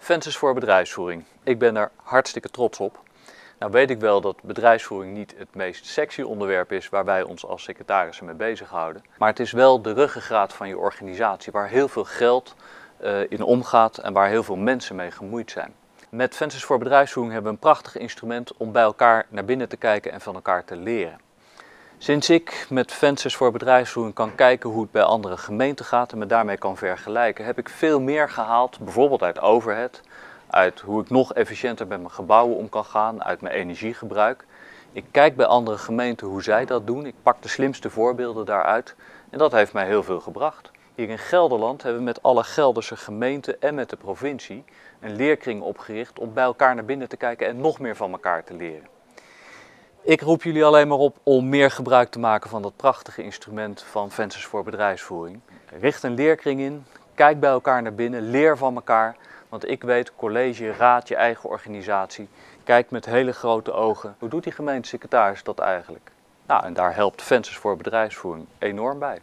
Fences voor bedrijfsvoering. Ik ben er hartstikke trots op. Nou weet ik wel dat bedrijfsvoering niet het meest sexy onderwerp is waar wij ons als secretarissen mee bezighouden. Maar het is wel de ruggengraat van je organisatie waar heel veel geld uh, in omgaat en waar heel veel mensen mee gemoeid zijn. Met Fences voor bedrijfsvoering hebben we een prachtig instrument om bij elkaar naar binnen te kijken en van elkaar te leren. Sinds ik met Fences voor bedrijfsvoering kan kijken hoe het bij andere gemeenten gaat en me daarmee kan vergelijken, heb ik veel meer gehaald, bijvoorbeeld uit overhead, uit hoe ik nog efficiënter met mijn gebouwen om kan gaan, uit mijn energiegebruik. Ik kijk bij andere gemeenten hoe zij dat doen, ik pak de slimste voorbeelden daaruit en dat heeft mij heel veel gebracht. Hier in Gelderland hebben we met alle Gelderse gemeenten en met de provincie een leerkring opgericht om bij elkaar naar binnen te kijken en nog meer van elkaar te leren. Ik roep jullie alleen maar op om meer gebruik te maken van dat prachtige instrument van Fences voor bedrijfsvoering. Richt een leerkring in, kijk bij elkaar naar binnen, leer van elkaar. Want ik weet, college, raad, je eigen organisatie, kijk met hele grote ogen. Hoe doet die gemeentesecretaris dat eigenlijk? Nou, en daar helpt Fences voor bedrijfsvoering enorm bij.